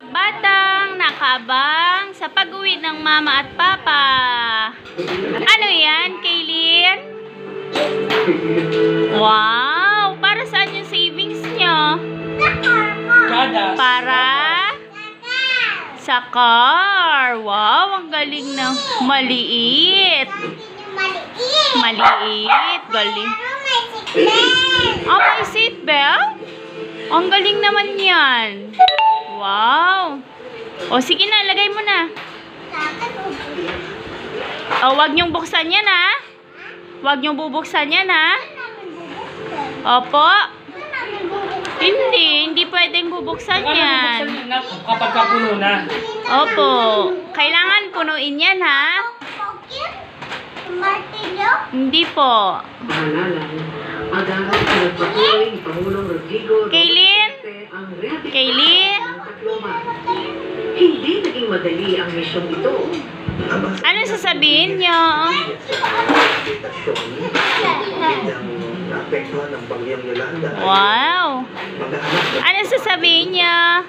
Batang nakabang sa pag-uwi ng mama at papa. Ano yan, Kaylin? Wow! Para saan yung savings nyo? Para sa car. Wow, ang galing na. Maliit. Maliit. Galing. Oh, may seatbelt? Ang galing naman yan. Wow. O, sige na, lagay mo na. O, wag niyong buksan yan, ha? Wag niyong bubuksan yan, ha? Opo. Hindi, hindi pwedeng bubuksan yan. kapag kapuno na? Opo. Kailangan punuin yan, ha? Hindi po. Maalalang, agaran Hindi naging madali ang misyong ito. Ano sasabihin niyo? naapektuhan ng bagyang Yolanda. Wow. Ano sasabihin niya?